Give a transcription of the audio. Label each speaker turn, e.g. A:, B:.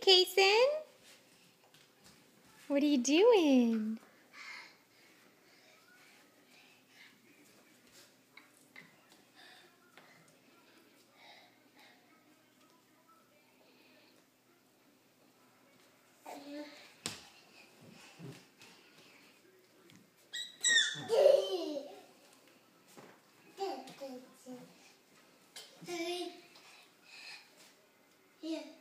A: Kason. What are you doing? Yeah.